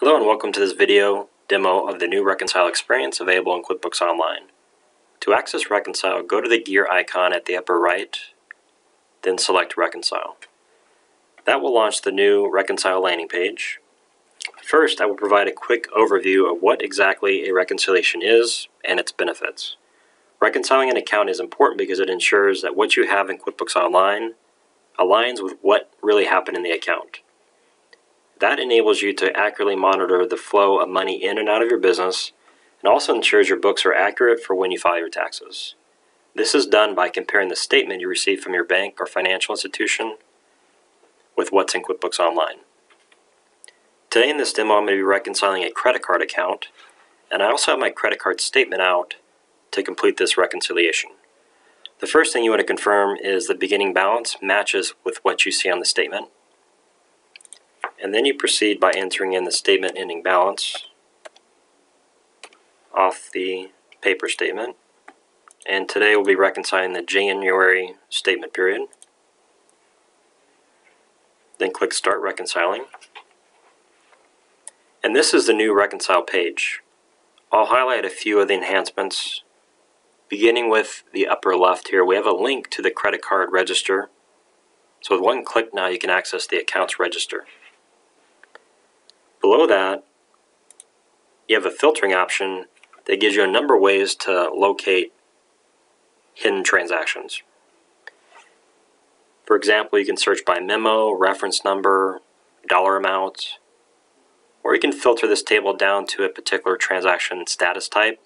Hello and welcome to this video demo of the new Reconcile experience available in QuickBooks Online. To access Reconcile, go to the gear icon at the upper right, then select Reconcile. That will launch the new Reconcile landing page. First, I will provide a quick overview of what exactly a reconciliation is and its benefits. Reconciling an account is important because it ensures that what you have in QuickBooks Online aligns with what really happened in the account. That enables you to accurately monitor the flow of money in and out of your business and also ensures your books are accurate for when you file your taxes. This is done by comparing the statement you receive from your bank or financial institution with what's in QuickBooks Online. Today in this demo, I'm going to be reconciling a credit card account, and I also have my credit card statement out to complete this reconciliation. The first thing you want to confirm is the beginning balance matches with what you see on the statement and then you proceed by entering in the statement ending balance off the paper statement. And today we'll be reconciling the January statement period. Then click Start Reconciling. And this is the new Reconcile page. I'll highlight a few of the enhancements. Beginning with the upper left here, we have a link to the credit card register. So with one click now you can access the accounts register. Below that, you have a filtering option that gives you a number of ways to locate hidden transactions. For example, you can search by memo, reference number, dollar amount, or you can filter this table down to a particular transaction status type,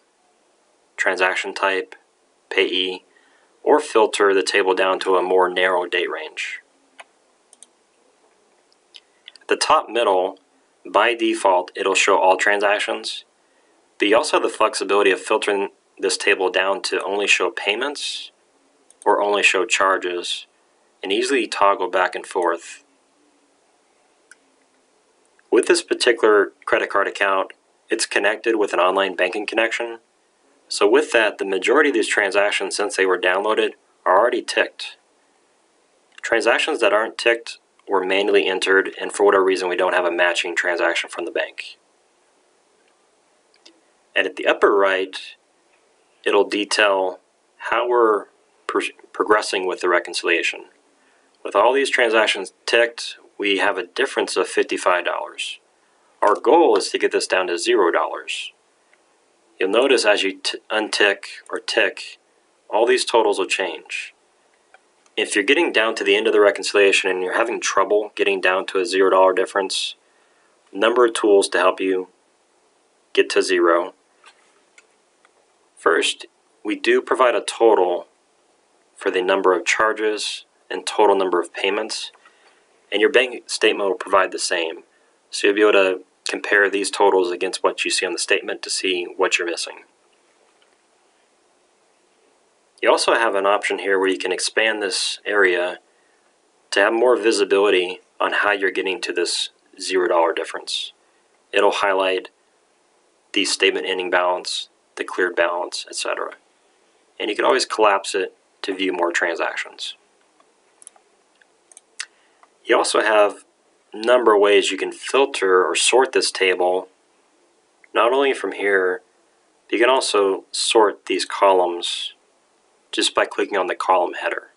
transaction type, payee, or filter the table down to a more narrow date range. At the top middle, by default, it'll show all transactions, but you also have the flexibility of filtering this table down to only show payments or only show charges and easily toggle back and forth. With this particular credit card account, it's connected with an online banking connection. So with that, the majority of these transactions, since they were downloaded, are already ticked. Transactions that aren't ticked were manually entered, and for whatever reason, we don't have a matching transaction from the bank. And at the upper right, it'll detail how we're progressing with the reconciliation. With all these transactions ticked, we have a difference of $55. Our goal is to get this down to $0. You'll notice as you untick or tick, all these totals will change if you're getting down to the end of the reconciliation and you're having trouble getting down to a zero dollar difference, number of tools to help you get to zero. First, we do provide a total for the number of charges and total number of payments, and your bank statement will provide the same. So you'll be able to compare these totals against what you see on the statement to see what you're missing. You also have an option here where you can expand this area to have more visibility on how you're getting to this $0 difference. It'll highlight the statement ending balance, the cleared balance, etc. And you can always collapse it to view more transactions. You also have a number of ways you can filter or sort this table, not only from here, but you can also sort these columns just by clicking on the column header.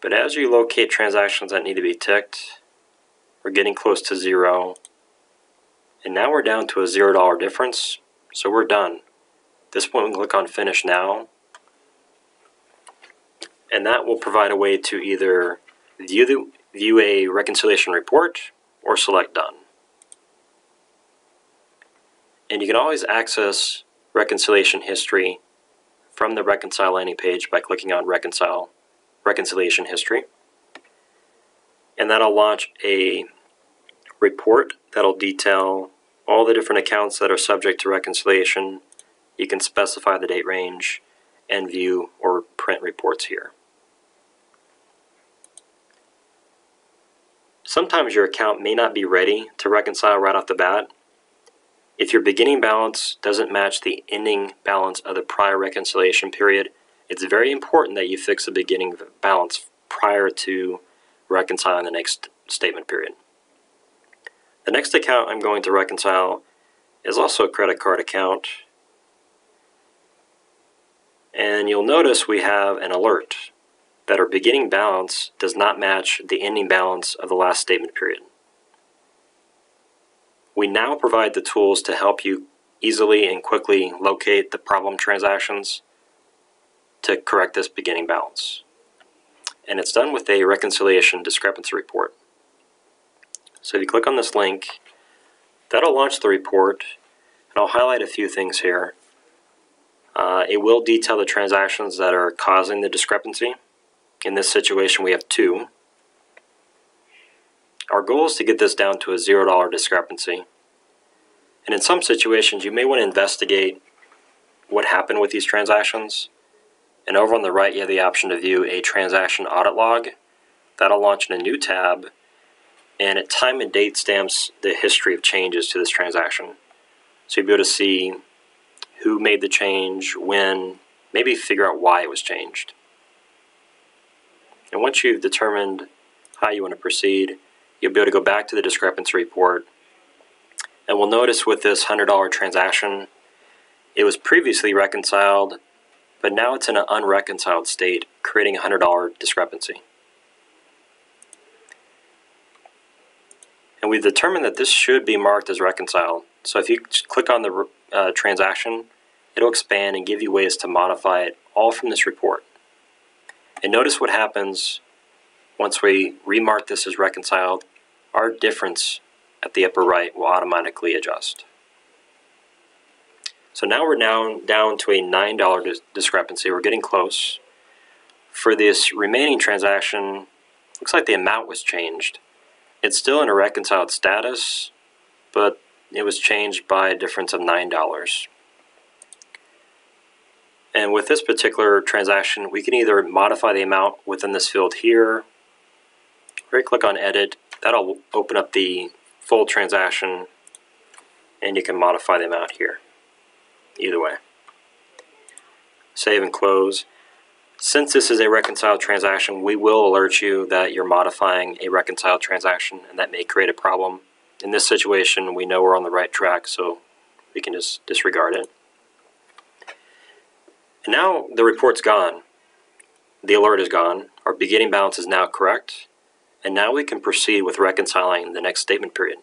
But as you locate transactions that need to be ticked, we're getting close to zero. And now we're down to a zero dollar difference, so we're done. At this point we can click on finish now. And that will provide a way to either view, the, view a reconciliation report or select done. And you can always access reconciliation history from the Reconcile landing page by clicking on Reconcile Reconciliation History. And that'll launch a report that'll detail all the different accounts that are subject to reconciliation. You can specify the date range and view or print reports here. Sometimes your account may not be ready to reconcile right off the bat, if your beginning balance doesn't match the ending balance of the prior reconciliation period, it's very important that you fix the beginning balance prior to reconciling the next statement period. The next account I'm going to reconcile is also a credit card account. And you'll notice we have an alert that our beginning balance does not match the ending balance of the last statement period. We now provide the tools to help you easily and quickly locate the problem transactions to correct this beginning balance. And it's done with a reconciliation discrepancy report. So if you click on this link, that'll launch the report, and I'll highlight a few things here. Uh, it will detail the transactions that are causing the discrepancy. In this situation, we have two. Our goal is to get this down to a $0 discrepancy. And in some situations, you may want to investigate what happened with these transactions. And over on the right, you have the option to view a transaction audit log. That'll launch in a new tab, and it time and date stamps the history of changes to this transaction. So you'll be able to see who made the change, when, maybe figure out why it was changed. And once you've determined how you want to proceed, you'll be able to go back to the discrepancy report. And we'll notice with this $100 transaction, it was previously reconciled, but now it's in an unreconciled state, creating a $100 discrepancy. And we've determined that this should be marked as reconciled. So if you click on the uh, transaction, it'll expand and give you ways to modify it all from this report. And notice what happens once we remark this as reconciled. Our difference at the upper right will automatically adjust. So now we're down, down to a $9 dis discrepancy. We're getting close. For this remaining transaction, looks like the amount was changed. It's still in a reconciled status, but it was changed by a difference of $9. And with this particular transaction, we can either modify the amount within this field here, right click on edit, that'll open up the full transaction, and you can modify the amount here. Either way. Save and close. Since this is a reconciled transaction, we will alert you that you're modifying a reconciled transaction, and that may create a problem. In this situation, we know we're on the right track, so we can just disregard it. And now the report's gone. The alert is gone. Our beginning balance is now correct. And now we can proceed with reconciling the next statement period.